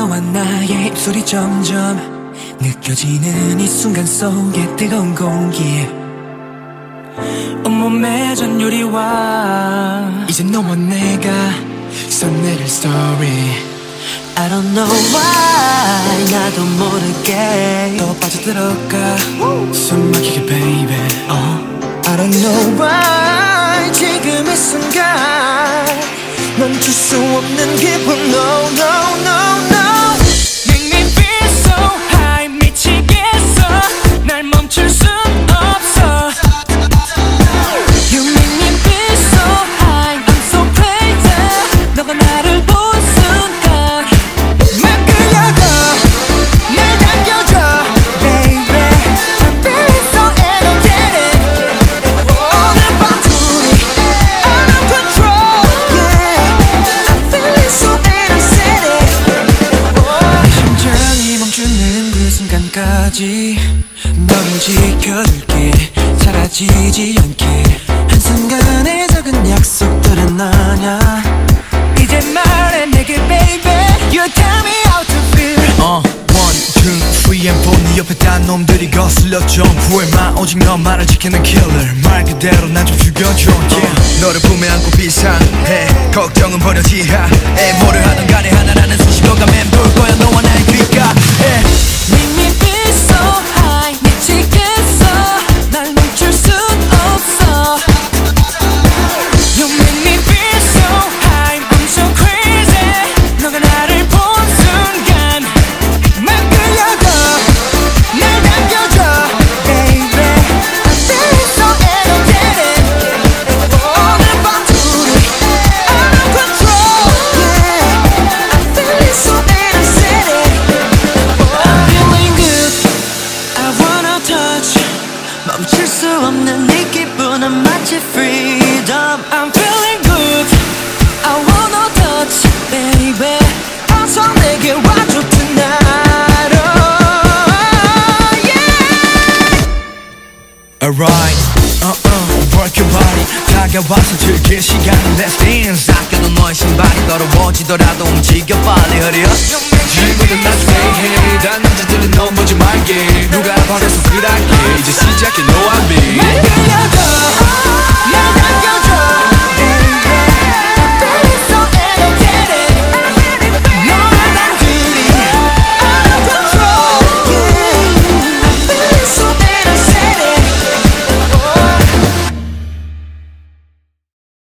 너와 나의 입술이 점점 느껴지는 이 순간 속에 뜨거운 공기. 온몸에 전율이와. 이제 너와 내가 써내릴 story I don't know why 나도 모르게 또 빠져들어가. 숨 막히게 baby. uh. I don't know why 지금 이 순간 멈출 수 없는 기분. No no 그 순간까지 너를 지켜줄게. 사라지지 않게. 한순간의 작은 약속들은 너냐? 이제 말해 내게 baby. You tell me how to feel. 어, one, two, three and four. 네 옆에 딴 놈들이 거슬려 좀. 후회만 오직 너만을 지키는 killer. 말 그대로 난 좀 죽여줘. Yeah. 너를 품에 안고 비상해. 걱정은 버려 지하에 뭐를 하든 간에 하나라는 수식어가 맴돌 거야. 너와 나의 귓 기분은 마치 freedom I'm feeling good I wanna touch baby 어서 내게 와줘 tonight oh yeah Alright, uh-uh, work your body 다가와서 즐길 시간 Let's dance 아껴둔 너의 신발이 더러워지더라도 움직여 빨리 hurry up 질문은 나중에 해 다른 남자들은 넘보지 말게 누가 버려서 그랄게 이제 시작해 no 날 당겨줘